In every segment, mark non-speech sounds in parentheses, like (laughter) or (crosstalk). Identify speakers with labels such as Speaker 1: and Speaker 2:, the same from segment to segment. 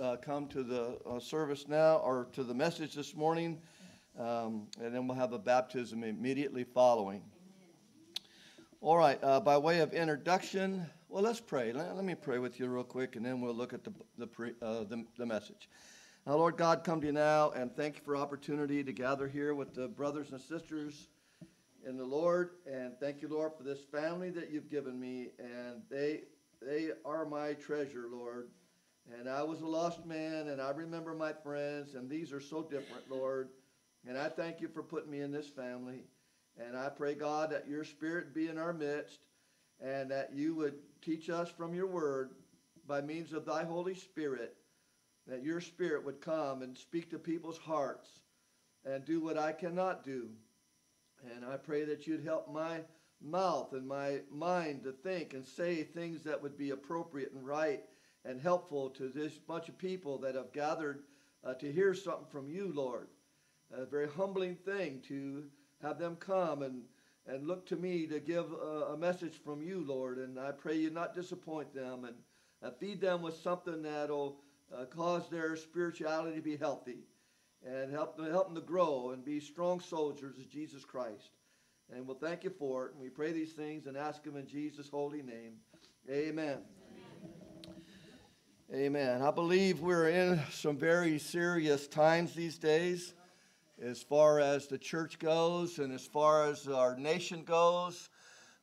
Speaker 1: uh, come to the uh, service now or to the message this morning, um, and then we'll have a baptism immediately following. All right, uh, by way of introduction, well, let's pray. Let, let me pray with you real quick, and then we'll look at the, the, pre, uh, the, the message. Now, Lord God, come to you now, and thank you for opportunity to gather here with the brothers and sisters in the Lord, and thank you, Lord, for this family that you've given me, and they they are my treasure, Lord. And I was a lost man, and I remember my friends, and these are so different, Lord. And I thank you for putting me in this family. And I pray, God, that your spirit be in our midst, and that you would teach us from your word by means of thy Holy Spirit, that your spirit would come and speak to people's hearts and do what I cannot do. And I pray that you'd help my mouth and my mind to think and say things that would be appropriate and right and helpful to this bunch of people that have gathered uh, to hear something from you, Lord. A very humbling thing to have them come and, and look to me to give a, a message from you, Lord. And I pray you not disappoint them and uh, feed them with something that'll uh, cause their spirituality to be healthy and help them, help them to grow and be strong soldiers of Jesus Christ. And we'll thank you for it. And we pray these things and ask them in Jesus' holy name. Amen. Amen. I believe we're in some very serious times these days as far as the church goes and as far as our nation goes.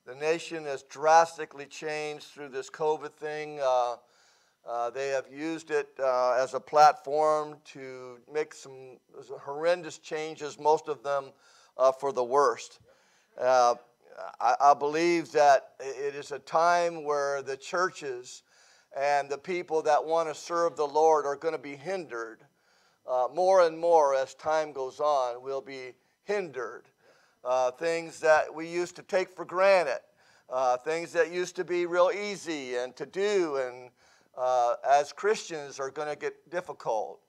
Speaker 1: The nation has drastically changed through this COVID thing. Uh, uh, they have used it uh, as a platform to make some horrendous changes, most of them uh, for the worst. Uh, I, I, believe that it is a time where the churches and the people that want to serve the Lord are going to be hindered uh, more and more as time goes on. We'll be hindered. Uh, things that we used to take for granted, uh, things that used to be real easy and to do, and uh, as Christians are going to get difficult.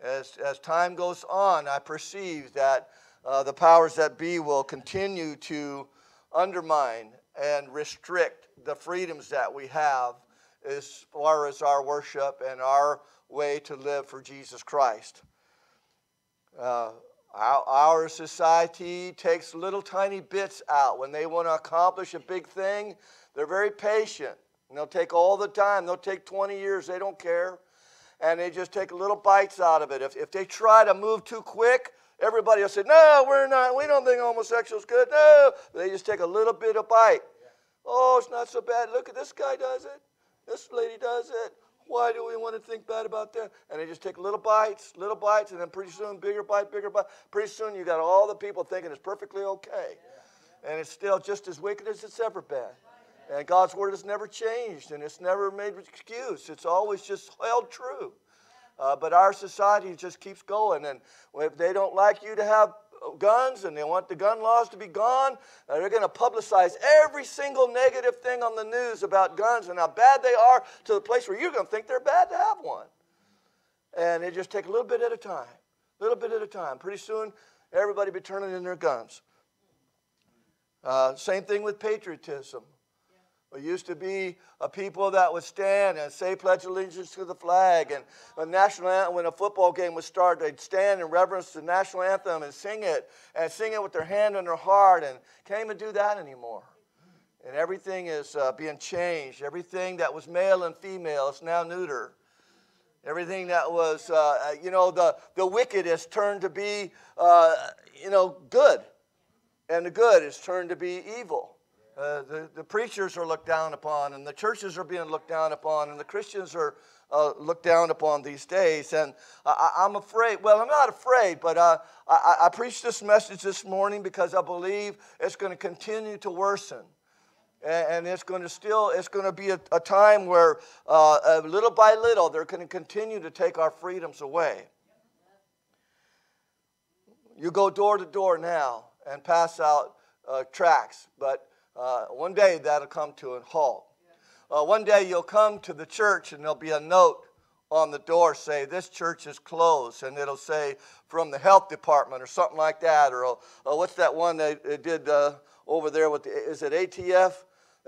Speaker 1: As, as time goes on, I perceive that uh, the powers that be will continue to undermine and restrict the freedoms that we have as far as our worship and our way to live for Jesus Christ. Uh, our, our, society takes little tiny bits out. When they want to accomplish a big thing, they're very patient. And they'll take all the time. They'll take 20 years. They don't care. And they just take little bites out of it. If, if they try to move too quick, Everybody will say, no, we're not, we don't think homosexuals good. No. They just take a little bit of bite. Oh, it's not so bad. Look at this guy does it. This lady does it. Why do we want to think bad about that? And they just take little bites, little bites, and then pretty soon, bigger bite, bigger bite. Pretty soon, you got all the people thinking it's perfectly okay. And it's still just as wicked as it's ever been. And God's word has never changed, and it's never made an excuse. It's always just held true. Uh, but our society just keeps going. And if they don't like you to have guns and they want the gun laws to be gone, uh, they're going to publicize every single negative thing on the news about guns and how bad they are to the place where you're going to think they're bad to have one. And it just take a little bit at a time, a little bit at a time. Pretty soon, everybody be turning in their guns. Uh, same thing with patriotism. There used to be a people that would stand and say pledge allegiance to the flag. And a national anthem, when a football game would start, they'd stand in reverence to the national anthem and sing it, and sing it with their hand on their heart. And can't even do that anymore. And everything is uh, being changed. Everything that was male and female is now neuter. Everything that was, uh, uh you know, the, the wicked has turned to be, uh, you know, good. And the good has turned to be evil. Uh, the, the preachers are looked down upon, and the churches are being looked down upon, and the Christians are uh, looked down upon these days. And I, am afraid, well, I'm not afraid, but uh, I, I preached this message this morning because I believe it's going to continue to worsen. And, it's going to still, it's going to be a, a time where uh, little by little they're going to continue to take our freedoms away. You go door to door now and pass out uh, tracts, but uh, one day that'll come to a halt. Uh, one day you'll come to the church and there'll be a note on the door say this church is closed and it'll say from the health department or something like that or uh, what's that one they, they did uh, over there with the, is it atf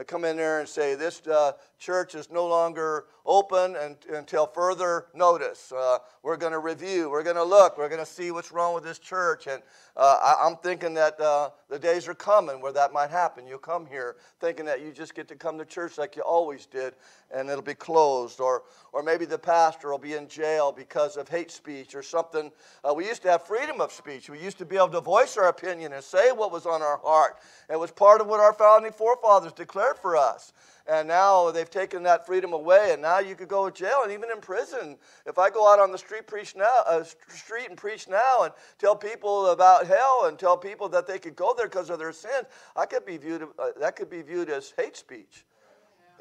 Speaker 1: come in there and say, This uh, church is no longer open and, until further notice. Uh, we're going to review, we're going to look, we're going to see what's wrong with this church. And uh, I, am thinking that uh, the days are coming where that might happen. You'll come here thinking that you just get to come to church like you always did and it'll be closed. Or, or maybe the pastor will be in jail because of hate speech or something. Uh, we used to have freedom of speech. We used to be able to voice our opinion and say what was on our heart. It was part of what our founding forefathers declared for us. And now they've taken that freedom away, and now you could go to jail and even in prison. If I go out on the street preach now, uh, street and preach now, and tell people about hell and tell people that they could go there because of their sins, I could be viewed. Uh, that could be viewed as hate speech.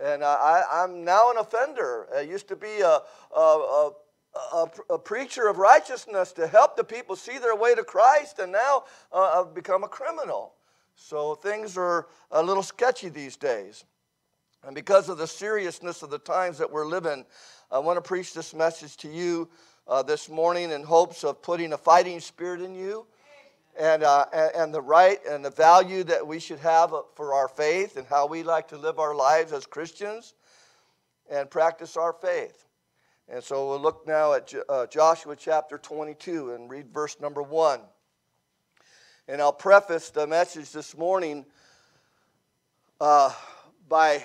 Speaker 1: And I, am now an offender. I used to be a, a, a a, a, preacher of righteousness to help the people see their way to Christ, and now uh, I've become a criminal. So things are a little sketchy these days. And because of the seriousness of the times that we're living, I want to preach this message to you uh, this morning in hopes of putting a fighting spirit in you and, uh, and the right and the value that we should have for our faith and how we like to live our lives as Christians and practice our faith. And so we'll look now at uh, Joshua chapter 22 and read verse number 1. And I'll preface the message this morning uh, by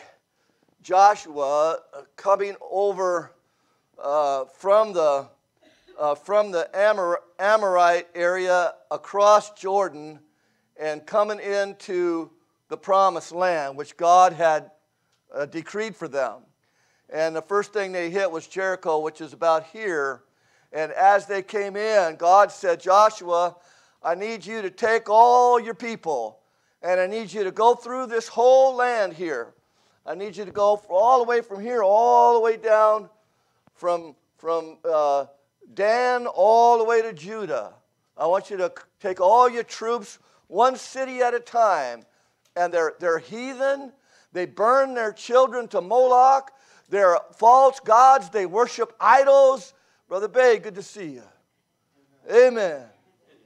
Speaker 1: Joshua uh, coming over uh, from the uh, from the Amor- Amorite area across Jordan and coming into the promised land, which God had uh, decreed for them. And the first thing they hit was Jericho, which is about here. And as they came in, God said, Joshua, I need you to take all your people and I need you to go through this whole land here. I need you to go all the way from here, all the way down from, from uh, Dan all the way to Judah. I want you to take all your troops, one city at a time. And they're, they're heathen. They burn their children to Moloch. They're false gods. They worship idols. Brother Bay, good to see you. Amen.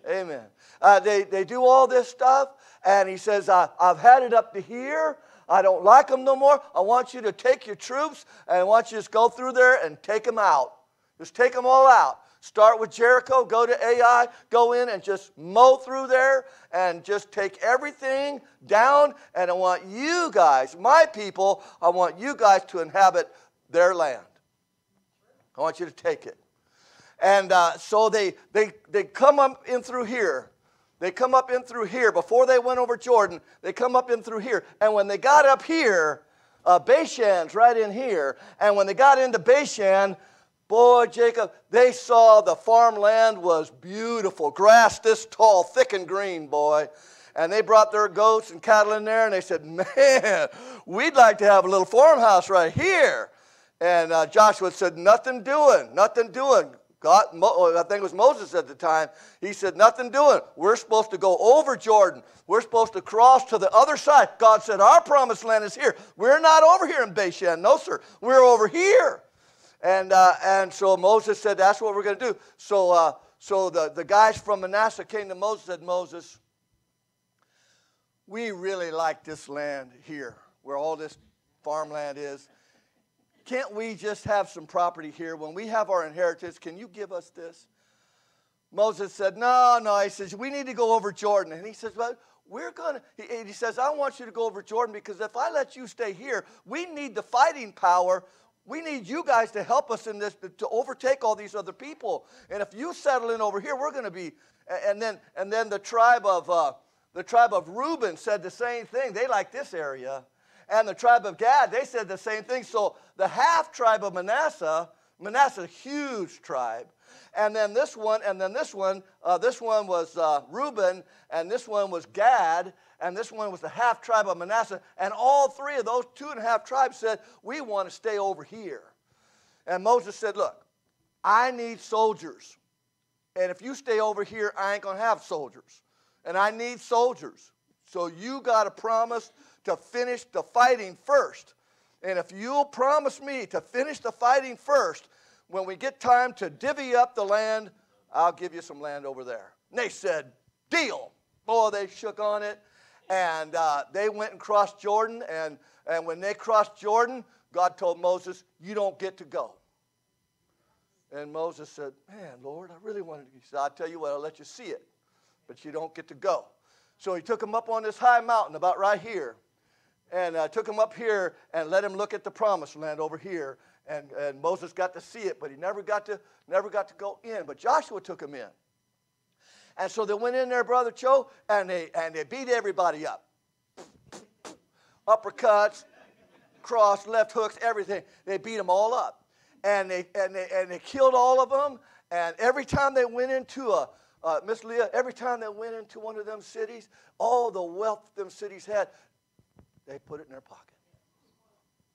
Speaker 1: Amen. Uh, they, they do all this stuff, and he says, I've had it up to here. I don't like them no more. I want you to take your troops and I want you to just go through there and take them out. Just take them all out. Start with Jericho, go to Ai, go in and just mow through there and just take everything down. And I want you guys, my people, I want you guys to inhabit their land. I want you to take it. And uh, so they, they, they come up in through here. They come up in through here. Before they went over Jordan, they come up in through here. And when they got up here, uh, Bashan's right in here. And when they got into Bashan, boy, Jacob, they saw the farmland was beautiful. Grass this tall, thick and green, boy. And they brought their goats and cattle in there and they said, (laughs) Man, we'd like to have a little farmhouse right here. And uh, Joshua said, Nothing doing, nothing doing. God, I think it was Moses at the time, he said, Nothing doing. We're supposed to go over Jordan. We're supposed to cross to the other side. God said, Our promised land is here. We're not over here in Bashan. No, sir. We're over here. And, uh, and so Moses said, That's what we're going to do. So, uh, so the, the guys from Manasseh came to Moses and said, Moses, we really like this land here where all this farmland is. Can't we just have some property here? When we have our inheritance, can you give us this? Moses said, No, no. He says, We need to go over Jordan. And he says, Well, we're going to, he, says, I want you to go over Jordan because if I let you stay here, we need the fighting power. We need you guys to help us in this to, to overtake all these other people. And if you settle in over here, we're going to be. And then, and then the tribe of uh, the tribe of Reuben said the same thing. They like this area and the tribe of Gad, they said the same thing. So the half tribe of Manasseh, Manasseh, a huge tribe. And then this one, and then this one, uh, this one was uh, Reuben, and this one was Gad, and this one was the half tribe of Manasseh. And all three of those two and a half tribes said, We want to stay over here. And Moses said, Look, I need soldiers. And if you stay over here, I ain't going to have soldiers. And I need soldiers. So you got to promise to finish the fighting first. And if you'll promise me to finish the fighting first, when we get time to divvy up the land, I'll give you some land over there. And they said, Deal. Boy, they shook on it. And uh, they went and crossed Jordan. And, and when they crossed Jordan, God told Moses, You don't get to go. And Moses said, Man, Lord, I really wanted to. He said, I'll tell you what, I'll let you see it, but you don't get to go. So he took him up on this high mountain, about right here, and uh, took him up here and let him look at the promised land over here. And, and Moses got to see it, but he never got to, never got to go in. But Joshua took him in. And so they went in there, Brother Joe, and they, and they beat everybody up. Uppercuts, cross, left hooks, everything. They beat them all up and they, and they, and they killed all of them. And every time they went into a, uh, Miss Leah, every time they went into one of them cities, all the wealth them cities had, they put it in their pocket.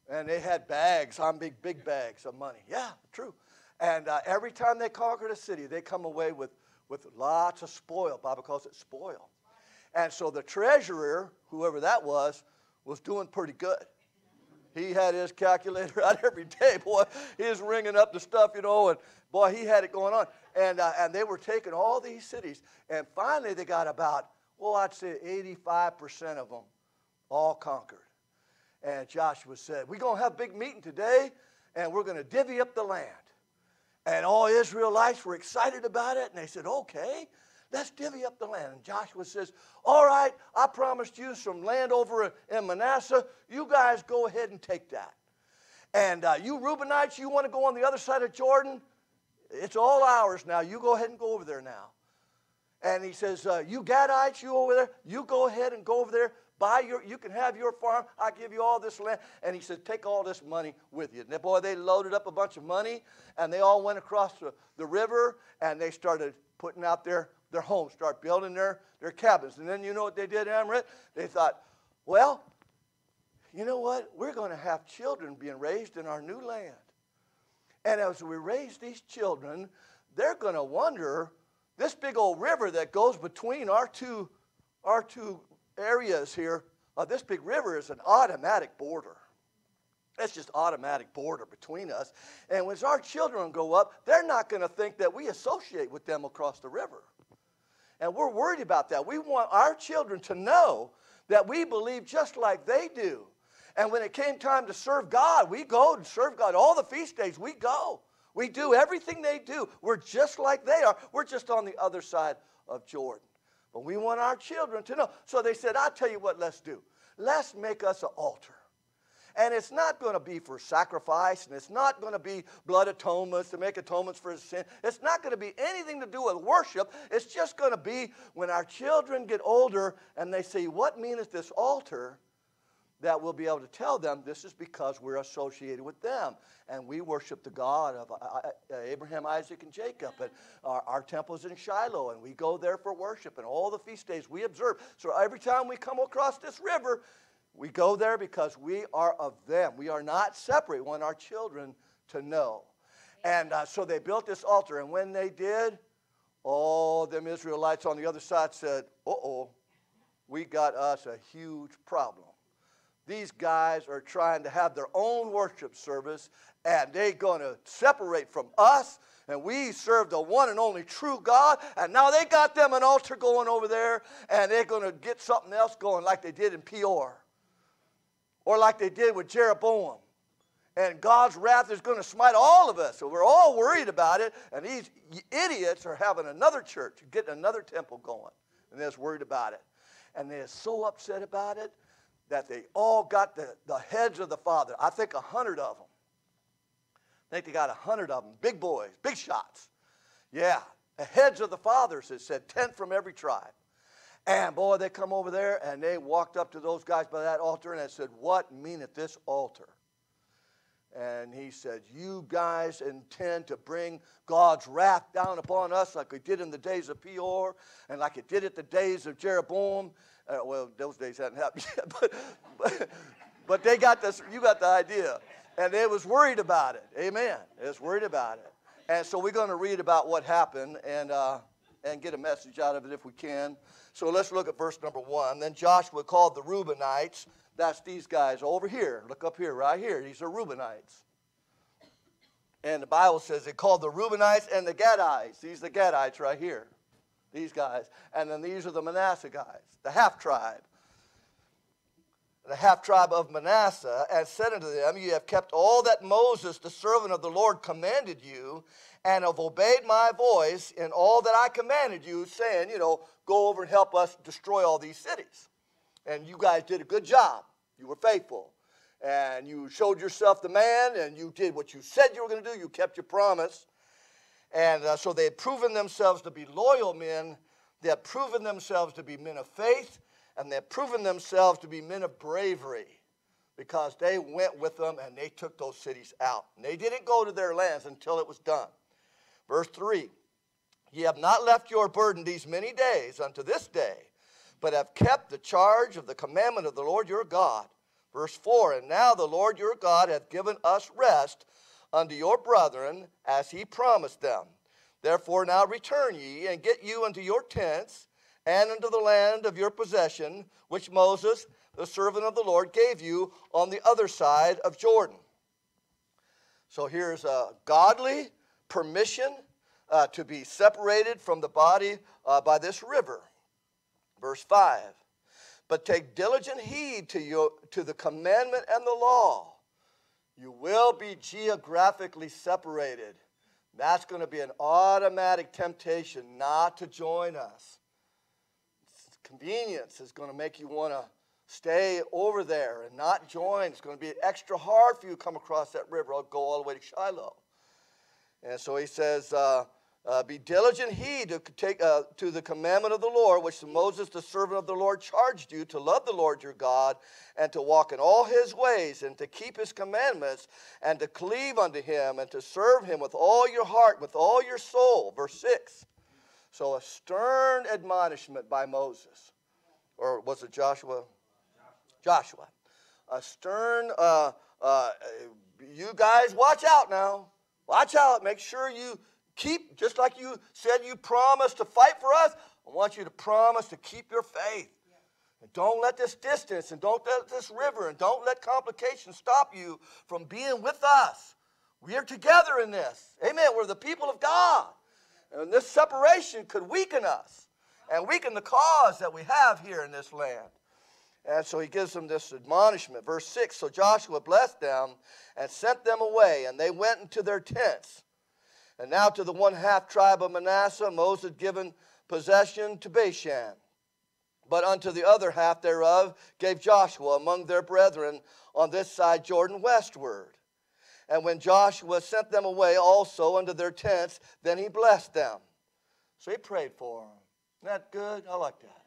Speaker 1: And they had bags, on big, big bags of money. Yeah, true. And uh, every time they conquered a city, they come away with, with lots of spoil. Bible calls it spoil. And so the treasurer, whoever that was, was doing pretty good. He had his calculator (laughs) out every day, boy. He was ringing up the stuff, you know, and boy, he had it going on. And, uh, and they were taking all these cities. And finally, they got about, well, I'd say 85% of them all conquered. And Joshua said, We're going to have a big meeting today, and we're going to divvy up the land. And all Israelites were excited about it, and they said, Okay. Let's divvy up the land. And Joshua says, All right, I promised you some land over in Manasseh. You guys go ahead and take that. And uh, you Reubenites, you want to go on the other side of Jordan? It's all ours now. You go ahead and go over there now. And he says, uh, You Gadites, you over there, you go ahead and go over there. Buy your, you can have your farm. I give you all this land. And he said, Take all this money with you. And boy, they loaded up a bunch of money and they all went across the, the river and they started putting out their their homes, start building their, their cabins. And then you know what they did, Amaret? They thought, well, you know what? We're going to have children being raised in our new land. And as we raise these children, they're going to wonder this big old river that goes between our two, our two areas here, uh, this big river is an automatic border. It's just automatic border between us. And when our children grow up, they're not going to think that we associate with them across the river. And we're worried about that. We want our children to know that we believe just like they do. And when it came time to serve God, we go and serve God. All the feast days, we go. We do everything they do. We're just like they are. We're just on the other side of Jordan. But we want our children to know. So they said, I'll tell you what, let's do. Let's make us an altar. And it's not going to be for sacrifice, and it's not going to be blood atonements to make atonements for his sin. It's not going to be anything to do with worship. It's just going to be when our children get older and they say, What meaneth this altar? That we'll be able to tell them this is because we're associated with them. And we worship the God of uh, uh, Abraham, Isaac, and Jacob. And our, our temple is in Shiloh, and we go there for worship. And all the feast days we observe. So every time we come across this river, we go there because we are of them. We are not separate. We want our children to know. And uh, so they built this altar. And when they did, all them Israelites on the other side said, uh oh, we got us a huge problem. These guys are trying to have their own worship service, and they're going to separate from us. And we serve the one and only true God. And now they got them an altar going over there, and they're going to get something else going like they did in Peor or like they did with Jeroboam. And God's wrath is going to smite all of us. So we're all worried about it. And these idiots are having another church, getting another temple going. And they're worried about it. And they're so upset about it that they all got the, the heads of the father. I think a hundred of them. I think they got a hundred of them. Big boys, big shots. Yeah. The heads of the fathers, it said, ten from every tribe. And boy, they come over there and they walked up to those guys by that altar and they said, What meaneth this altar? And he said, You guys intend to bring God's wrath down upon us like we did in the days of Peor and like it did at the days of Jeroboam. Uh, well, those days hadn't happened (laughs) yet, but, but, but they got this, you got the idea. And they was worried about it. Amen. They was worried about it. And so we're going to read about what happened and, uh, and get a message out of it if we can. So let's look at verse number one. Then Joshua called the Reubenites. That's these guys over here. Look up here, right here. These are Reubenites. And the Bible says it called the Reubenites and the Gadites. These are the Gadites right here. These guys. And then these are the Manasseh guys, the half tribe. the half tribe of Manasseh, and said unto them, You have kept all that Moses, the servant of the Lord, commanded you, and have obeyed my voice in all that I commanded you, saying, You know, go over and help us destroy all these cities. And you guys did a good job. You were faithful. And you showed yourself the man, and you did what you said you were going to do. You kept your promise. And uh, so they had proven themselves to be loyal men. They had proven themselves to be men of faith and they've proven themselves to be men of bravery because they went with them and they took those cities out. And they didn't go to their lands until it was done. Verse 3 Ye have not left your burden these many days unto this day, but have kept the charge of the commandment of the Lord your God. Verse 4 And now the Lord your God hath given us rest unto your brethren as he promised them. Therefore now return ye and get you unto your tents and into the land of your possession, which Moses, the servant of the Lord, gave you on the other side of Jordan. So here's a godly permission uh, to be separated from the body uh, by this river. Verse 5 But take diligent heed to, your, to the commandment and the law. You will be geographically separated. That's going to be an automatic temptation not to join us convenience is going to make you want to stay over there and not join. It's going to be extra hard for you to come across that river. I'll go all the way to Shiloh. And so he says, uh, uh, Be diligent heed to take uh, to the commandment of the Lord, which Moses, the servant of the Lord, charged you to love the Lord your God and to walk in all his ways and to keep his commandments and to cleave unto him and to serve him with all your heart, with all your soul. Verse 6. So a stern admonishment by Moses, or was it Joshua? Joshua. A stern, uh, uh, you guys watch out now. Watch out. Make sure you keep, just like you said you promised to fight for us, I want you to promise to keep your faith. And don't let this distance and don't let this river and don't let complications stop you from being with us. We are together in this. Amen. We're the people of God. And this separation could weaken us and weaken the cause that we have here in this land. And so he gives them this admonishment. Verse 6 So Joshua blessed them and sent them away, and they went into their tents. And now to the one half tribe of Manasseh, Moses had given possession to Bashan. But unto the other half thereof gave Joshua among their brethren on this side Jordan westward. And when Joshua sent them away also unto their tents, then he blessed them. So he prayed for them. Isn't that good? I like that.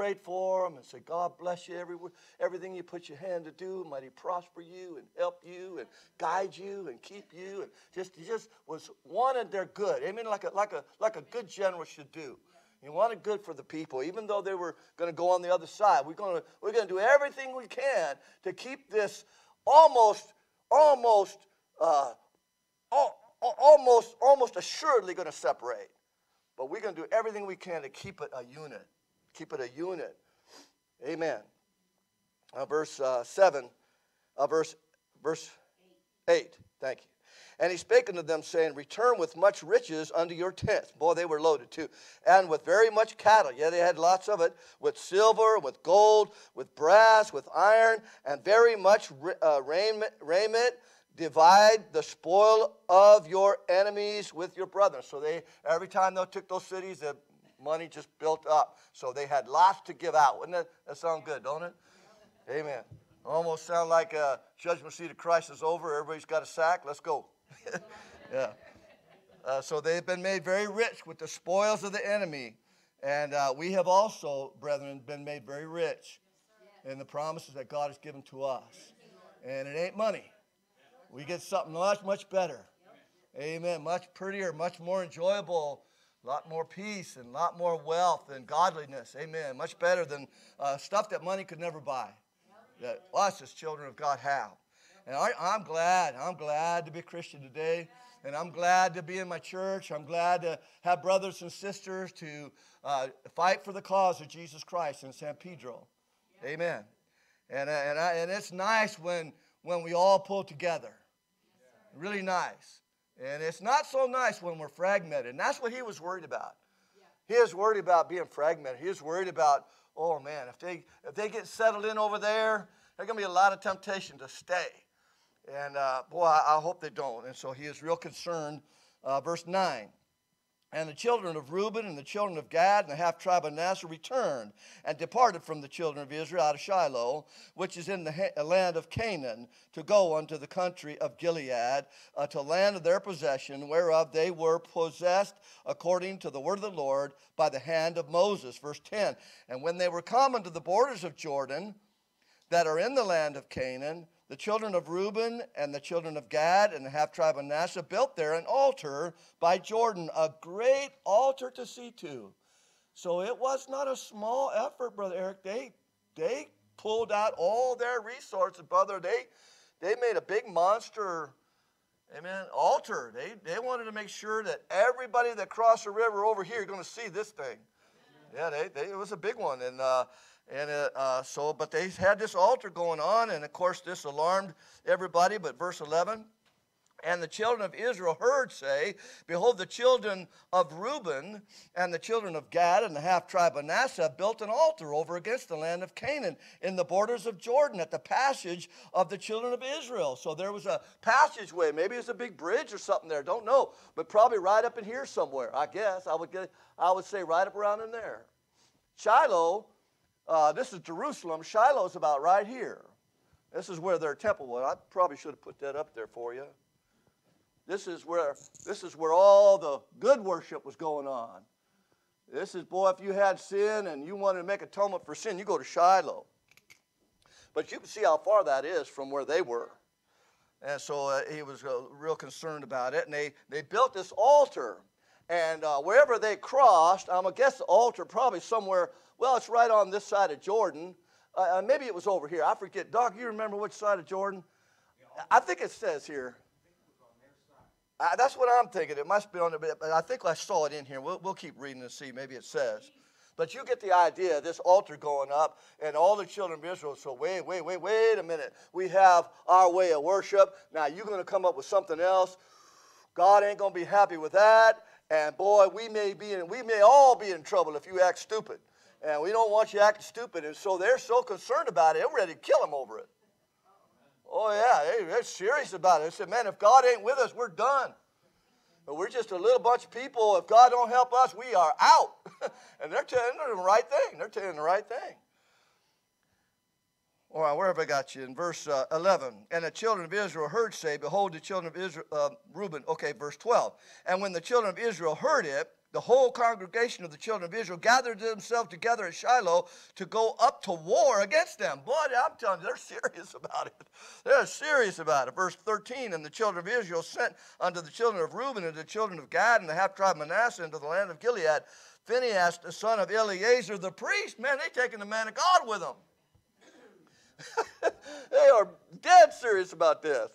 Speaker 1: Prayed for them and said, God bless you. Every, everything you put your hand to do, might he prosper you and help you and guide you and keep you. And just, he just was wanted their good. I mean, like a, like a, like a good general should do. He wanted good for the people, even though they were going to go on the other side. We're going to, we're going to do everything we can to keep this almost, almost uh, almost, almost assuredly going to separate. But we're going to do everything we can to keep it a unit. Keep it a unit. Amen. Uh, verse uh, 7, uh, verse, verse 8. Thank you. And he spake unto them, saying, Return with much riches unto your tents. Boy, they were loaded too. And with very much cattle. Yeah, they had lots of it. With silver, with gold, with brass, with iron, and very much uh, raiment, raiment divide the spoil of your enemies with your brothers. So they every time they took those cities, the money just built up. So they had lots to give out. Wouldn't that, that sound good, don't it? Amen. Almost sound like a judgment seat of Christ is over. Everybody's got a sack. Let's go. (laughs) yeah. Uh, so they've been made very rich with the spoils of the enemy. And uh, we have also, brethren, been made very rich in the promises that God has given to us. And it ain't money we get something much, much better. Amen. Much prettier, much more enjoyable, a lot more peace and a lot more wealth and godliness. Amen. Much better than uh, stuff that money could never buy. That us as children of God have. And I, I'm glad. I'm glad to be a Christian today. And I'm glad to be in my church. I'm glad to have brothers and sisters to uh, fight for the cause of Jesus Christ in San Pedro. Amen. And, uh, and, I, and it's nice when, when we all pull together. Really nice. And it's not so nice when we're fragmented. And that's what he was worried about. He was worried about being fragmented. He was worried about, oh man, if they if they get settled in over there there's going to be a lot of temptation to stay. And uh, boy, I, I, hope they don't. And so he is real concerned. Uh, verse 9. And the children of Reuben and the children of Gad and the half tribe of Manasseh returned and departed from the children of Israel out of Shiloh, which is in the land of Canaan, to go unto the country of Gilead, uh, to land of their possession, whereof they were possessed according to the word of the Lord by the hand of Moses. Verse 10 And when they were come unto the borders of Jordan, that are in the land of Canaan, the children of Reuben and the children of Gad and the half tribe of Manasseh built there an altar by Jordan, a great altar to see to. So it was not a small effort, Brother Eric. They, they pulled out all their resources, brother. They, they made a big monster, amen, altar. They, they wanted to make sure that everybody that crossed the river over here going to see this thing. Yeah, they, they, it was a big one. And uh, and uh, uh, so, but they had this altar going on, and of course, this alarmed everybody. But verse 11, and the children of Israel heard say, Behold, the children of Reuben and the children of Gad and the half tribe of Manasseh built an altar over against the land of Canaan in the borders of Jordan at the passage of the children of Israel. So there was a passageway. Maybe it's a big bridge or something there. Don't know. But probably right up in here somewhere, I guess. I would, get, I would say right up around in there. Shiloh uh, this is Jerusalem. Shiloh is about right here. This is where their temple was. I probably should have put that up there for you. This is where this is where all the good worship was going on. This is boy, if you had sin and you wanted to make atonement for sin, you go to Shiloh. But you can see how far that is from where they were. And so uh, he was uh, real concerned about it. And they, they built this altar. And uh, wherever they crossed, I'm going to guess the altar probably somewhere well, it's right on this side of Jordan. Uh, uh, maybe it was over here. I forget. Doc, you remember which side of Jordan? I think it says here. That's what I'm thinking. It must be on the, but I think I saw it in here. We'll, we'll keep reading and see. Maybe it says. But you get the idea, this altar going up, and all the children of Israel. So, wait, wait, wait, wait a minute. We have our way of worship. Now, you're going to come up with something else. God ain't going to be happy with that. And boy, we may be in, we may all be in trouble if you act stupid. And we don't want you acting stupid. And so they're so concerned about it, they're ready to kill him over it. Oh, yeah, they, they're serious about it. They said, man, if God ain't with us, we're done. But we're just a little bunch of people. If God don't help us, we are out. (laughs) and they're telling the right thing. They're telling the right thing. All right, where have I got you? In verse uh, 11. And the children of Israel heard say, Behold, the children of Israel, uh, Reuben. Okay, verse 12. And when the children of Israel heard it, the whole congregation of the children of Israel gathered themselves together at Shiloh to go up to war against them. Boy, I'm telling you, they're serious (laughs) about it. They're serious about it. Verse 13 And the children of Israel sent unto the children of Reuben and the children of Gad and the half tribe of Manasseh into the land of Gilead Phinehas, the son of Eleazar the priest. Man, they're taking the man of God with them. (laughs) they are dead serious about this.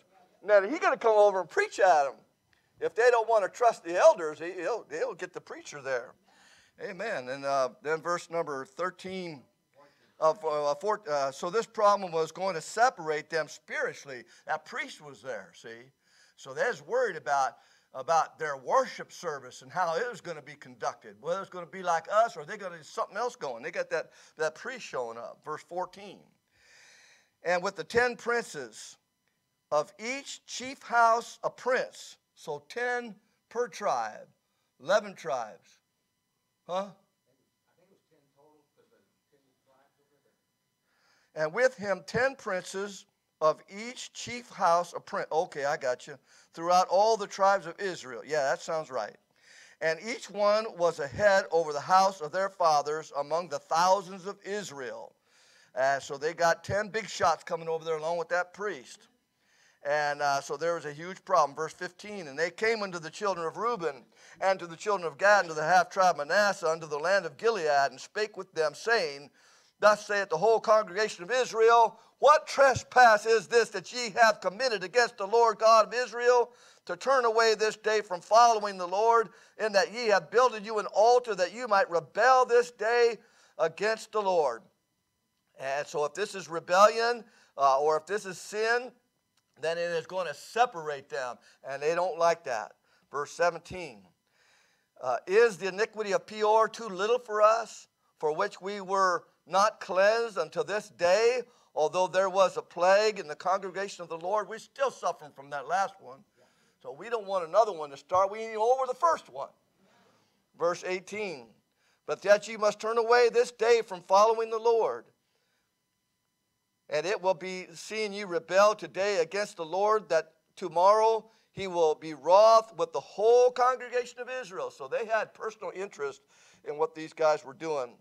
Speaker 1: Now, he's going to come over and preach at them. If they don't want to trust the elders, he'll, he'll get the preacher there. Amen. And uh, then verse number 13 of uh, uh, so this problem was going to separate them spiritually. That priest was there, see? So they're worried about about their worship service and how it was going to be conducted. Whether it's going to be like us or they're going to do something else going. They got that, that priest showing up. Verse 14. And with the ten princes of each chief house a prince, so 10 per tribe, 11 tribes. Huh? And with him 10 princes of each chief house a prince. Okay, I got you. Throughout all the tribes of Israel. Yeah, that sounds right. And each one was a head over the house of their fathers among the thousands of Israel. Uh, so they got 10 big shots coming over there along with that priest. And uh, so there was a huge problem. Verse 15, and they came unto the children of Reuben and to the children of Gad and to the half tribe of Manasseh unto the land of Gilead and spake with them, saying, Thus saith the whole congregation of Israel, What trespass is this that ye have committed against the Lord God of Israel, to turn away this day from following the Lord, in that ye have builded you an altar that you might rebel this day against the Lord? And so if this is rebellion, uh, or if this is sin, then it is going to separate them, and they don't like that. Verse 17 uh, Is the iniquity of Peor too little for us, for which we were not cleansed until this day? Although there was a plague in the congregation of the Lord, we're still suffering from that last one. So we don't want another one to start. We need over the first one. Verse 18. But that ye must turn away this day from following the Lord. And it will be seeing you rebel today against the Lord, that tomorrow he will be wroth with the whole congregation of Israel. So they had personal interest in what these guys were doing.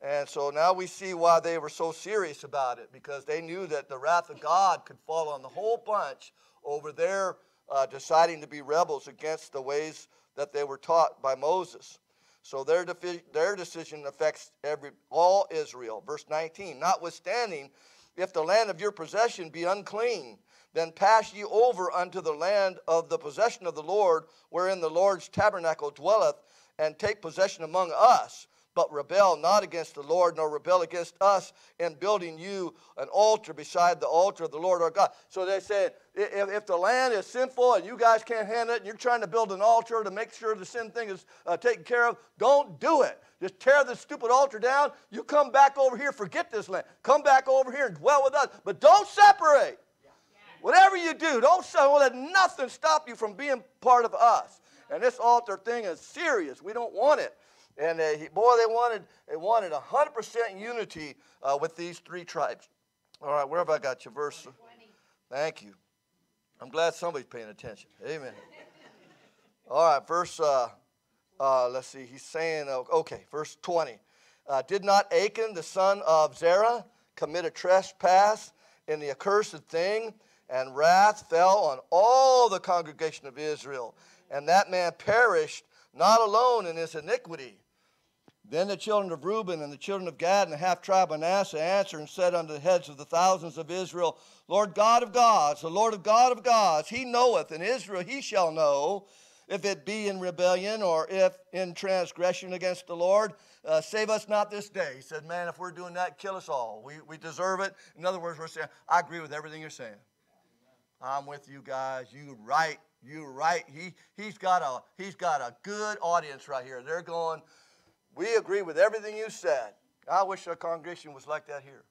Speaker 1: And so now we see why they were so serious about it, because they knew that the wrath of God could fall on the whole bunch over their uh, deciding to be rebels against the ways that they were taught by Moses. So their, their decision affects every, all Israel. Verse 19, notwithstanding, if the land of your possession be unclean, then pass ye over unto the land of the possession of the Lord, wherein the Lord's tabernacle dwelleth, and take possession among us but rebel not against the Lord, nor rebel against us in building you an altar beside the altar of the Lord our God. So they said, if, if the land is sinful and you guys can't handle it, and you're trying to build an altar to make sure the sin thing is uh, taken care of, don't do it. Just tear this stupid altar down. You come back over here, forget this land. Come back over here and dwell with us. But don't separate. Whatever you do, don't, don't let nothing stop you from being part of us. And this altar thing is serious. We don't want it. And uh, he, boy, they wanted they wanted 100% unity uh, with these three tribes. All right, where have I got you? Verse. 20. Thank you. I'm glad somebody's paying attention. Amen. All right, verse. Uh, uh, let's see. He's saying, uh, okay, verse 20. Uh, Did not Achan the son of Zerah commit a trespass in the accursed thing, and wrath fell on all the congregation of Israel, and that man perished not alone in his iniquity then the children of Reuben and the children of Gad and the half tribe of Manasseh answered and said unto the heads of the thousands of Israel, Lord God of gods, the Lord of God of gods, he knoweth, and Israel he shall know, if it be in rebellion or if in transgression against the Lord. Uh, save us not this day. He said, Man, if we're doing that, kill us all. We, we deserve it. In other words, we're saying, I agree with everything you're saying. I'm with you guys. You right. You right. He, he's, got a, he's got a good audience right here. They're going, we agree with everything you said. I wish our congregation was like that here.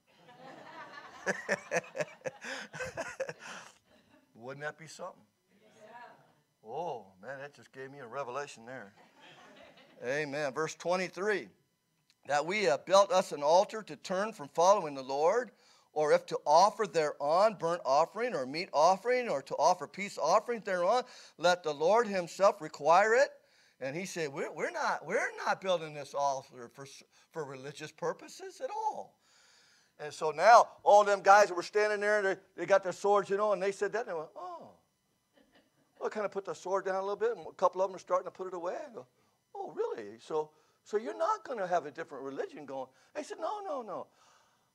Speaker 1: (laughs) Wouldn't that be something? Oh, man, that just gave me a revelation there. Amen. Verse 23 that we have built us an altar to turn from following the Lord, or if to offer thereon burnt offering or meat offering, or to offer peace offerings thereon, let the Lord himself require it. And he said, we're, we're, not, we're not building this altar for, for religious purposes at all. And so now all them guys that were standing there, they, they got their swords, you know, and they said that, and they went, oh. Well, kind of put the sword down a little bit, and a couple of them are starting to put it away. I go, oh, really? So, so you're not going to have a different religion going? They said, no, no, no.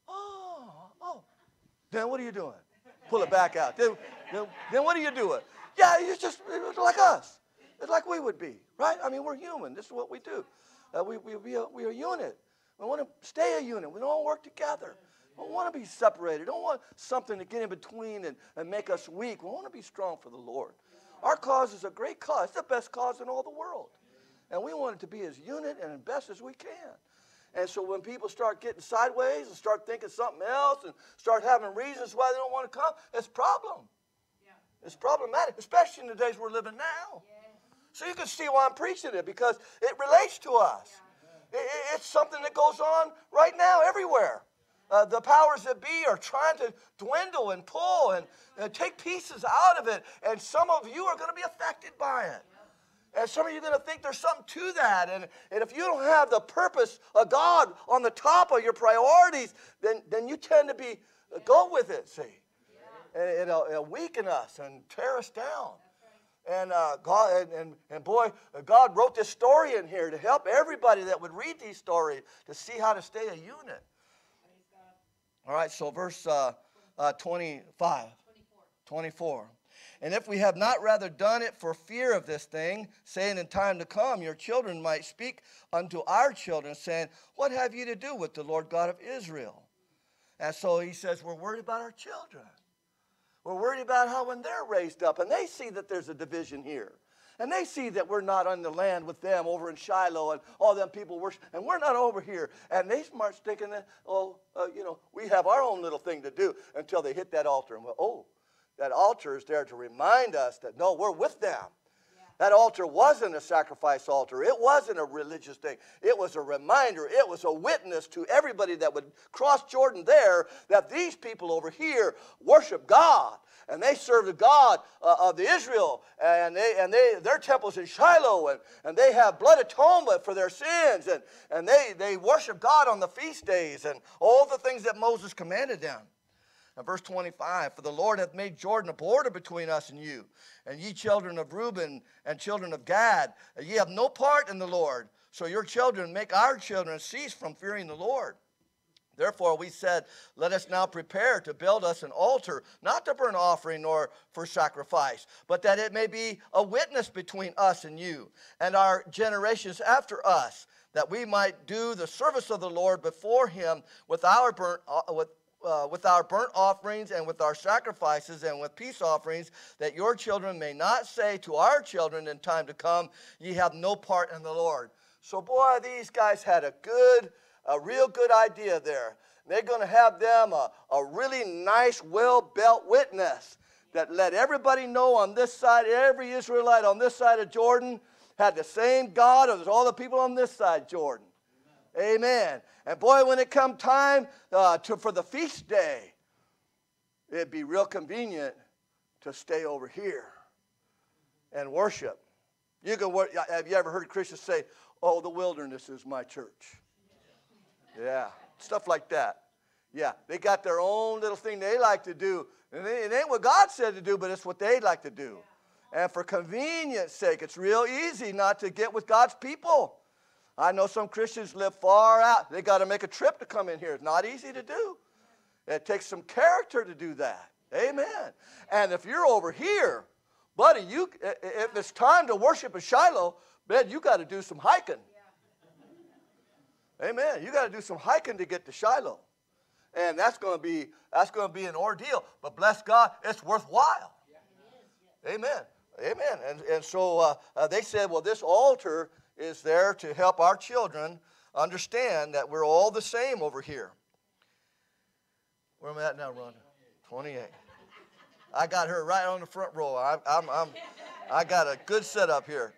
Speaker 1: Oh, oh. Then what are you doing? Pull it back out. Then, then, then what are you doing? Yeah, you're just like us. It's like we would be, right? I mean, we're human. This is what we do. Uh, we, we, we, are, we are a unit. We want to stay a unit. We don't work together. We don't want to be separated. We don't want something to get in between and, and make us weak. We want to be strong for the Lord. Our cause is a great cause. It's the best cause in all the world. And we want it to be as unit and as best as we can. And so when people start getting sideways and start thinking something else and start having reasons why they don't want to come, it's a problem. Yeah. It's problematic, especially in the days we're living now. Yeah. So you can see why I'm preaching it because it relates to us. It's something that goes on right now everywhere. Uh, the powers that be are trying to dwindle and pull and uh, take pieces out of it, and some of you are going to be affected by it. And some of you are going to think there's something to that. And, and if you don't have the purpose of God on the top of your priorities, then, then you tend to be uh, go with it, see. And it'll, it'll weaken us and tear us down. And uh, God and, and, and boy, God wrote this story in here to help everybody that would read these stories to see how to stay a unit. All right, so verse uh, uh, 25, 24. 24. And if we have not rather done it for fear of this thing, saying in time to come, your children might speak unto our children, saying, What have you to do with the Lord God of Israel? And so he says, We're worried about our children. We're worried about how when they're raised up and they see that there's a division here. And they see that we're not on the land with them over in Shiloh and all them people worship, and we're not over here. And they start thinking that, oh, uh, you know, we have our own little thing to do until they hit that altar. And well, oh, that altar is there to remind us that no, we're with them. That altar wasn't a sacrifice altar. It wasn't a religious thing. It was a reminder. It was a witness to everybody that would cross Jordan there that these people over here worship God and they serve the God uh, of the Israel, and they and they their temples in Shiloh, and, and they have blood atonement for their sins, and, and they, they worship God on the feast days, and all the things that Moses commanded them. Verse 25, for the Lord hath made Jordan a border between us and you, and ye children of Reuben and children of Gad, ye have no part in the Lord. So your children make our children cease from fearing the Lord. Therefore, we said, Let us now prepare to build us an altar, not to burn offering nor for sacrifice, but that it may be a witness between us and you, and our generations after us, that we might do the service of the Lord before him with our burnt, uh, with, uh, with our burnt offerings and with our sacrifices and with peace offerings, that your children may not say to our children in time to come, Ye have no part in the Lord. So, boy, these guys had a good a real good idea there. They're going to have them a, a really nice, well built witness that let everybody know on this side, every Israelite on this side of Jordan had the same God as all the people on this side Jordan. Amen. And boy, when it come time uh, to, for the feast day, it'd be real convenient to stay over here and worship. You can, have you ever heard Christians say, "Oh, the wilderness is my church"? Yeah, stuff like that. Yeah, they got their own little thing they like to do. And it ain't what God said to do, but it's what they like to do. And for convenience sake, it's real easy not to get with God's people. I know some Christians live far out. They got to make a trip to come in here. It's not easy to do. It takes some character to do that. Amen. And if you're over here, buddy, you if it's time to worship at Shiloh, man, you got to do some hiking. Amen. You got to do some hiking to get to Shiloh. And that's going to be that's going to be an ordeal. But bless God, it's worthwhile. Amen. Amen. And, and so uh, uh, they said, well, this altar is there to help our children understand that we're all the same over here. Where am I at now, Rhonda? 28. I got her right on the front row. I, I'm, I'm, I got a good setup here.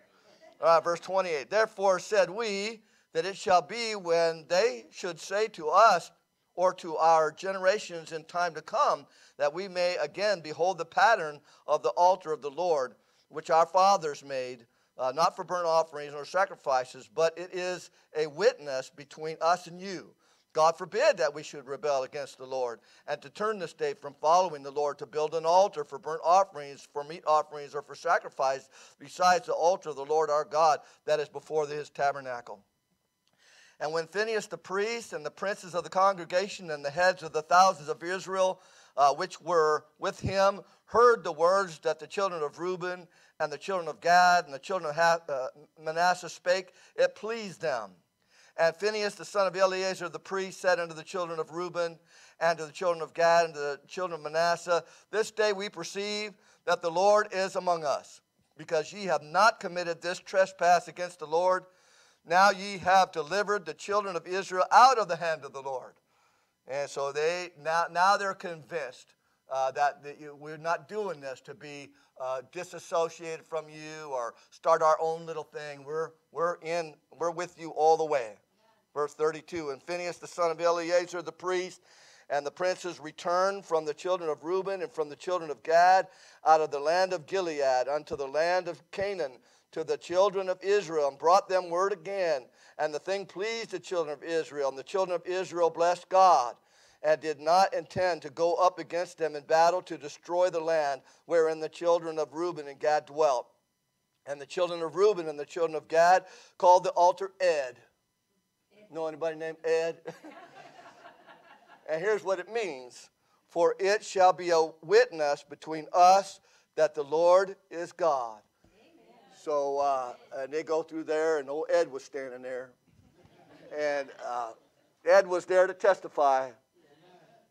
Speaker 1: All right, verse 28. Therefore said we, that it shall be when they should say to us or to our generations in time to come, that we may again behold the pattern of the altar of the Lord, which our fathers made, uh, not for burnt offerings or sacrifices, but it is a witness between us and you. God forbid that we should rebel against the Lord and to turn this day from following the Lord to build an altar for burnt offerings, for meat offerings, or for sacrifice, besides the altar of the Lord our God that is before his tabernacle. And when Phinehas the priest and the princes of the congregation and the heads of the thousands of Israel, uh, which were with him, heard the words that the children of Reuben and the children of Gad and the children of uh, Manasseh spake, it pleased them. And Phinehas the son of Eleazar the priest said unto the children of Reuben and to the children of Gad and to the children of Manasseh, This day we perceive that the Lord is among us, because ye have not committed this trespass against the Lord now ye have delivered the children of Israel out of the hand of the Lord. And so they now, now they're convinced uh, that, that you, we're not doing this to be uh, disassociated from you or start our own little thing. We're, we're, in, we're with you all the way. Verse 32 And Phinehas, the son of Eleazar the priest, and the princes returned from the children of Reuben and from the children of Gad out of the land of Gilead unto the land of Canaan to the children of Israel and brought them word again. And the thing pleased the children of Israel. And the children of Israel blessed God and did not intend to go up against them in battle to destroy the land wherein the children of Reuben and Gad dwelt. And the children of Reuben and the children of Gad called the altar Ed. Know anybody named Ed? (laughs) and here's what it means For it shall be a witness between us that the Lord is God. So uh, and they go through there, and old Ed was standing there. And uh, Ed was there to testify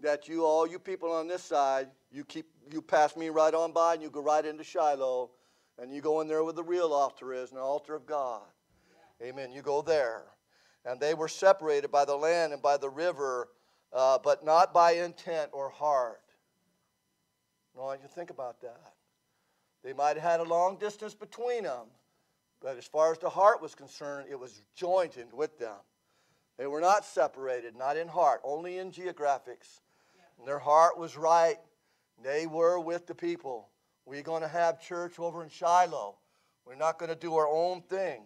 Speaker 1: that you, all you people on this side, you keep you pass me right on by, and you go right into Shiloh, And you go in there where the real altar is, an altar of God. Amen. You go there. And they were separated by the land and by the river, uh, but not by intent or heart. I want you to think about that. They might have had a long distance between them, but as far as the heart was concerned, it was joined with them. They were not separated, not in heart, only in geographics. And their heart was right. They were with the people. We're going to have church over in Shiloh. We're not going to do our own thing.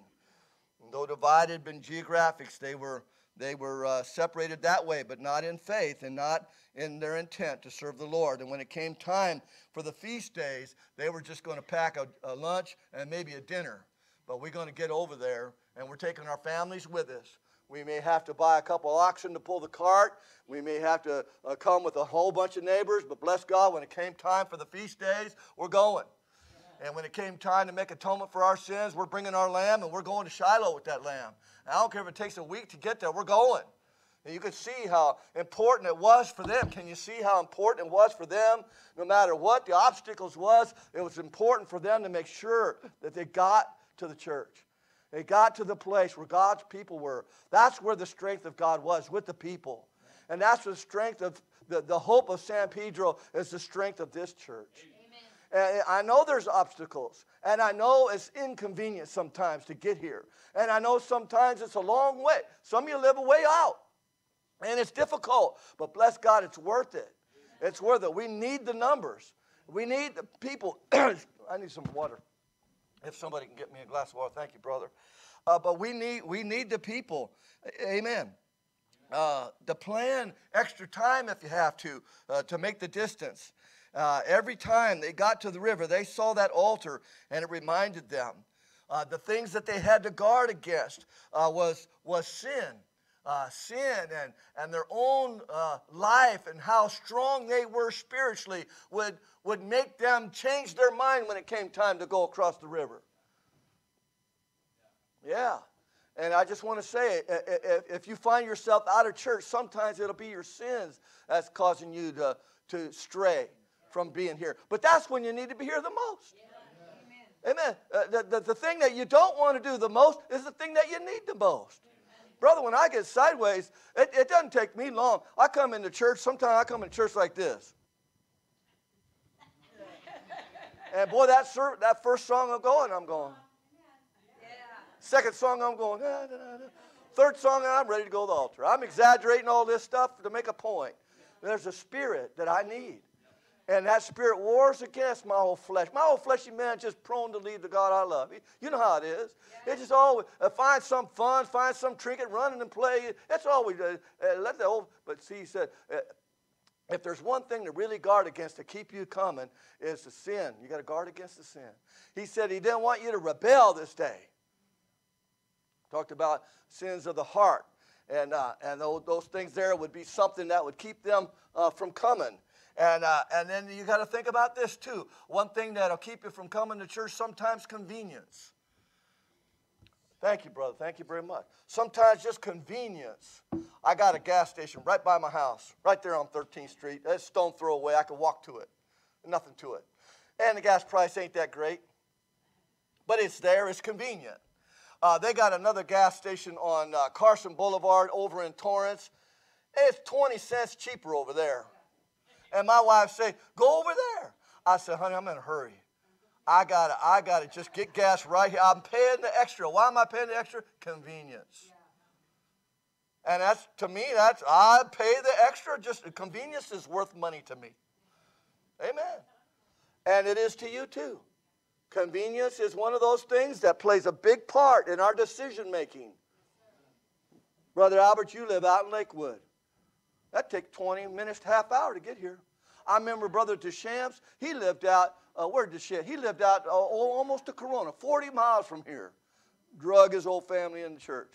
Speaker 1: And though divided in geographics, they were, they were uh, separated that way, but not in faith and not in their intent to serve the Lord. And when it came time for the feast days, they were just going to pack a, a lunch and maybe a dinner. But we're going to get over there, and we're taking our families with us. We may have to buy a couple oxen to pull the cart. We may have to uh, come with a whole bunch of neighbors, but bless God, when it came time for the feast days, we're going. And when it came time to make atonement for our sins, we're bringing our lamb and we're going to Shiloh with that lamb. I don't care if it takes a week to get there, we're going. And you can see how important it was for them. Can you see how important it was for them? No matter what the obstacles was, it was important for them to make sure that they got to the church. They got to the place where God's people were. That's where the strength of God was, with the people. And that's the strength of the, the hope of San Pedro is the strength of this church. I know there's obstacles, and I know it's inconvenient sometimes to get here. And I know sometimes it's a long way. Some of you live a way out, and it's difficult. But bless God, it's worth it. It's worth it. We need the numbers. We need the people. (clears throat) I need some water. If somebody can get me a glass of water, thank you, brother. Uh, but we need we need the people. Amen. Uh, to plan extra time if you have to uh, to make the distance. Uh, every time they got to the river, they saw that altar, and it reminded them uh, the things that they had to guard against uh, was was sin. Uh, sin and, and their own uh, life and how strong they were spiritually would, would make them change their mind when it came time to go across the river. Yeah. And I just want to say, if you find yourself out of church, sometimes it'll be your sins that's causing you to, to stray from being here. But that's when you need to be here the most. Yeah. Amen. Amen. Uh, the, the, the thing that you don't want to do the most is the thing that you need the most. Brother, when I get sideways, it, it doesn't take me long. I come into church, sometimes I come into church like this. (laughs) And boy, that, that first song I'm going, I'm going. Second song, I'm going. Da, da, da. Third song, I'm ready to go to the altar. I'm exaggerating all this stuff to make a point. There's a spirit that I need. And that spirit wars against my old flesh. My old fleshy man just prone to leave the God I love. You know how it is. Yeah. It just always uh, find some fun, find some trinket, running and play. That's always uh, uh, let the old. But see, he said, uh, if there's one thing to really guard against to keep you coming, is the sin. You got to guard against the sin. He said he didn't want you to rebel this day. Talked about sins of the heart. And, uh, and those, those, things there would be something that would keep them uh, from coming. And, uh, and then you got to think about this too. One thing that'll keep you from coming to church sometimes convenience. Thank you, brother. Thank you very much. Sometimes just convenience. I got a gas station right by my house, right there on 13th Street. That's stone throw away. I can walk to it. Nothing to it. And the gas price ain't that great. But it's there, it's convenient. Uh, they got another gas station on uh, Carson Boulevard over in Torrance. It's 20 cents cheaper over there. And my wife say, go over there. I said, honey, I'm in a hurry. I gotta, I gotta just get gas right here. I'm paying the extra. Why am I paying the extra? Convenience. And that's to me, that's I pay the extra. Just convenience is worth money to me. Amen. And it is to you too. Convenience is one of those things that plays a big part in our decision making. Brother Albert, you live out in Lakewood. That take 20 minutes, half hour to get here. I remember Brother Deschamps, he lived out uh, where she? He lived out uh, almost to Corona, 40 miles from here. Drug his whole family in the church.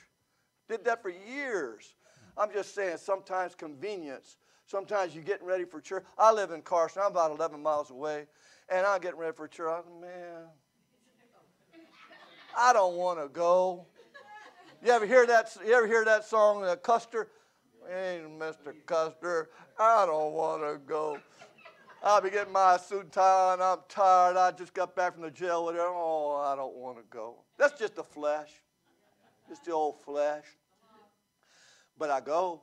Speaker 1: Did that for years. I'm just saying, sometimes convenience. Sometimes you're getting ready for church. I live in Carson. I'm about 11 miles away, and I'm getting ready for church. Man, I don't want to go. You ever hear that? You ever hear that song, uh, Custer? Hey, Mr. Custer, I don't want to go. I'll be getting my suit and tie on. I'm tired. I just got back from the jail with. Oh, I don't want to go. That's just the flesh. Just the old flesh. But I go.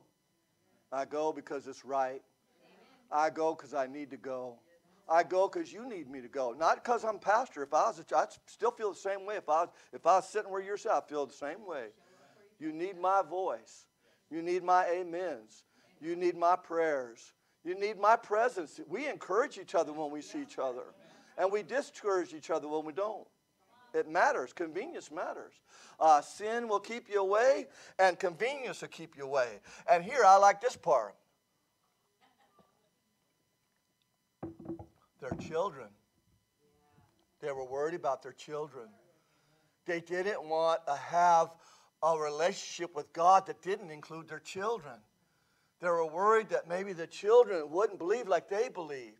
Speaker 1: I go because it's right. I go because I need to go. I go because you need me to go, not because I'm pastor. If I was, a, I still feel the same way. If I was, if I was sitting where you're sitting, I feel the same way. You need my voice. You need my amens. You need my prayers. You need my presence. We encourage each other when we see each other, and we discourage each other when we don't. It matters. Convenience matters. Uh, sin will keep you away, and convenience will keep you away. And here, I like this part. Their children. They were worried about their children. They didn't want to have a relationship with God that didn't include their children. They were worried that maybe the children wouldn't believe like they believed.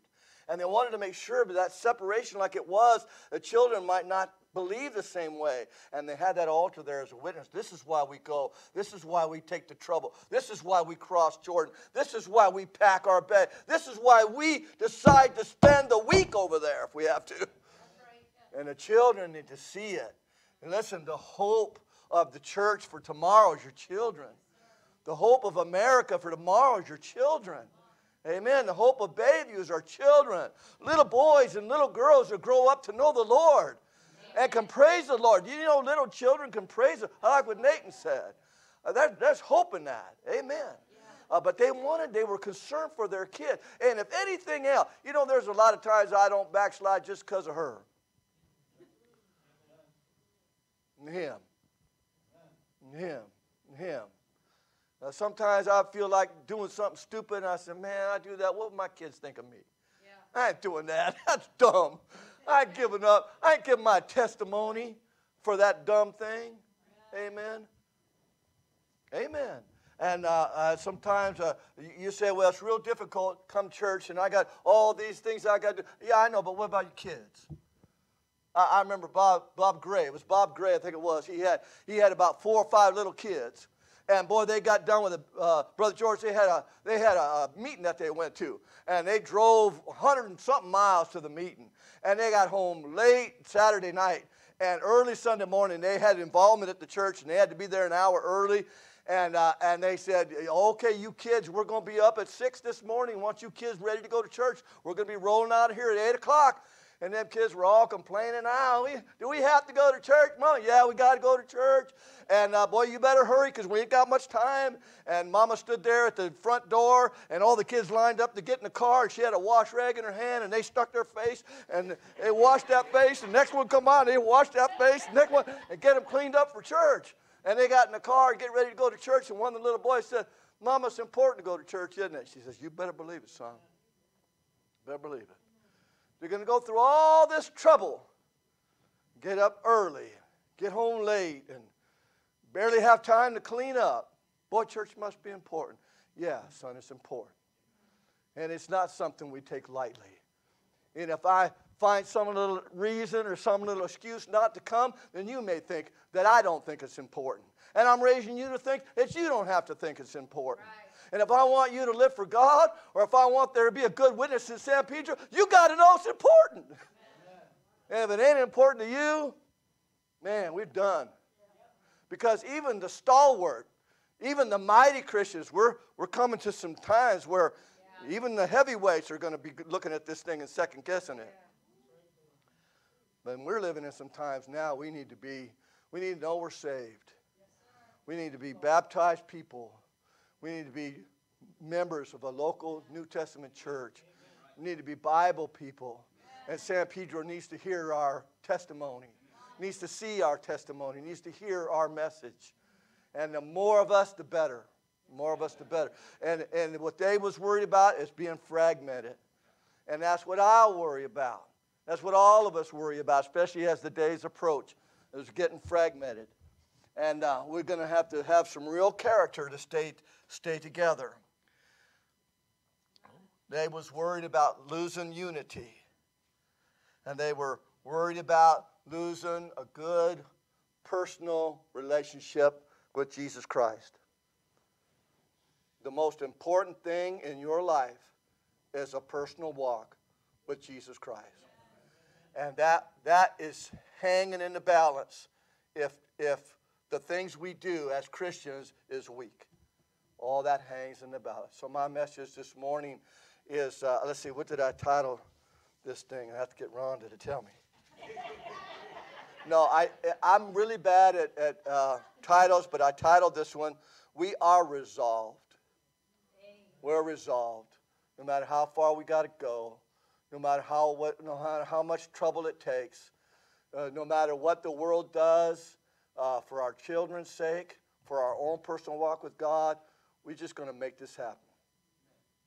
Speaker 1: And they wanted to make sure that, that separation, like it was, the children might not believe the same way. And they had that altar there as a witness. This is why we go. This is why we take the trouble. This is why we cross Jordan. This is why we pack our bed. This is why we decide to spend the week over there if we have to. And the children need to see it. And listen, the hope of the church for tomorrow is your children. The hope of America for tomorrow is your children. Amen. The hope of Bayview is our children. Little boys and little girls who grow up to know the Lord and can praise the Lord. You know, little children can praise Him. I like what Nathan said. Uh, that, there's hope in that. Amen. Uh, but they wanted, they were concerned for their kid. And if anything else, you know, there's a lot of times I don't backslide just because of her. And him. Him. Him. Uh, sometimes I feel like doing something stupid, and I say, man, I do that. What would my kids think of me? Yeah. I ain't doing that. (laughs) That's dumb. I ain't giving up. I ain't giving my testimony for that dumb thing. Amen. Amen. And uh, uh, sometimes uh, you say, well, it's real difficult come church, and I got all these things I got to do. Yeah, I know, but what about your kids? I, I remember Bob, Bob Gray. It was Bob Gray, I think it was. He had, he had about four or five little kids. And boy, they got done with it. Uh, Brother George, they had, a, they had a, a meeting that they went to. And they drove 100 and something miles to the meeting and they got home late Saturday night. And early Sunday morning, they had involvement at the church, and they had to be there an hour early. And, uh, and they said, okay, you kids, we're going to be up at 6 this morning. Want you kids ready to go to church? We're going to be rolling out of here at 8 o'clock. And them kids were all complaining, oh, we, do we have to go to church? Mom, yeah, we got to go to church. And uh, boy, you better hurry because we ain't got much time. And Mama stood there at the front door, and all the kids lined up to get in the car. And she had a wash rag in her hand, and they stuck their face, and they washed that face. The next one come on, they washed that face. The next one, and get them cleaned up for church. And they got in the car and get ready to go to church. And one of the little boys said, Mama, it's important to go to church, isn't it? She says, You better believe it, son. Better believe it. They're going to go through all this trouble, get up early, get home late, and barely have time to clean up. Boy, church must be important. Yeah, son, it's important. And it's not something we take lightly. And if I find some little reason or some little excuse not to come, then you may think that I don't think it's important. And I'm raising you to think that you don't have to think it's important. Right. And if I want you to live for God, or if I want there to be a good witness in San Pedro, you got to know it's important. And if it ain't important to you, man, we've done. Because even the stalwart, even the mighty Christians, we're, we're coming to some times where yeah. even the heavyweights are going to be looking at this thing and second guessing it. But we're living in some times now we need to be, we need to know we're saved. we need to be baptized people we need to be members of a local New Testament church. We need to be Bible people. And San Pedro needs to hear our testimony, needs to see our testimony, needs to hear our message. And the more of us, the better. The more of us, the better. And, and what Dave was worried about is being fragmented. And that's what I worry about. That's what all of us worry about, especially as the days approach, is getting fragmented. And uh, we're going to have to have some real character to stay stay together. They was worried about losing unity. And they were worried about losing a good personal relationship with Jesus Christ. The most important thing in your life is a personal walk with Jesus Christ. And that, that is hanging in the balance if, if the things we do as Christians is weak. All that hangs in the balance. So my message this morning is, uh, let's see, what did I title this thing? I have to get Rhonda to tell me. no, I, I'm really bad at, at uh, titles, but I titled this one, We Are Resolved. We're resolved. No matter how far we got to go, no matter how, what, no matter how much trouble it takes, uh, no matter what the world does uh, for our children's sake, for our own personal walk with God, we're just going to make this happen.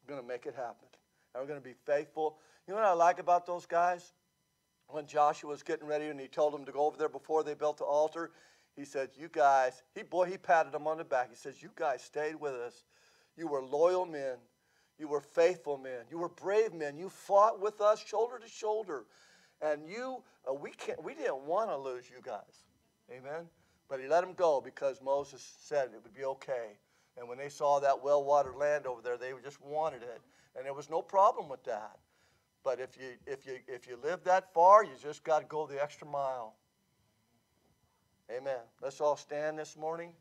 Speaker 1: We're going to make it happen. And we're going to be faithful. You know what I like about those guys? When Joshua was getting ready and he told them to go over there before they built the altar, he said, You guys, he boy, he patted them on the back. He says, You guys stayed with us. You were loyal men. You were faithful men. You were brave men. You fought with us shoulder to shoulder. And you, uh, we, can't, we didn't want to lose you guys. Amen? But he let them go because Moses said it would be okay. And when they saw that well watered land over there, they just wanted it. And there was no problem with that. But if you, if you, if you live that far, you just got to go the extra mile. Amen. Let's all stand this morning.